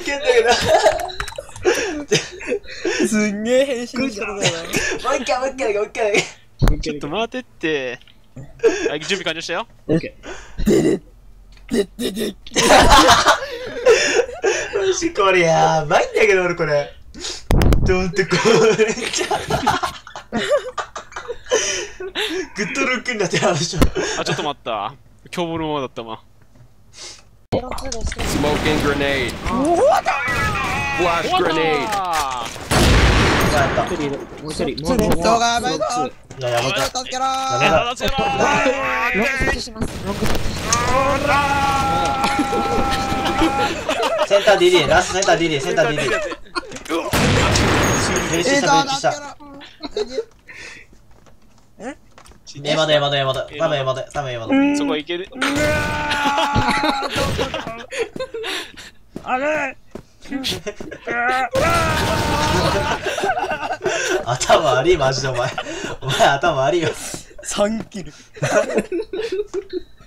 ウケんだけど。すんげえ変身の仕方だよもう一回、もう一回もう一回。ちょっと待ってって。はい、準備完了したよ。な。でででででマジこれやばいんだけど、俺これ。これじゃ。グッドルックになってる話は。あ、ちょっと待った。凶暴のままだったわ。Smoking grenade. Flash grenade. あやった。一人もう一人ちょっと動画やばいぞいや、やばかっ助けろやーめろあせろロッします。ロックセンター DD、ラストセンター DD、センター DD。練習した、練習した。エマド、エマド、エマド。多分エマド、多分エマド。そこいける。あれ 頭悪い、マジでお前。お前頭悪いよ。3キル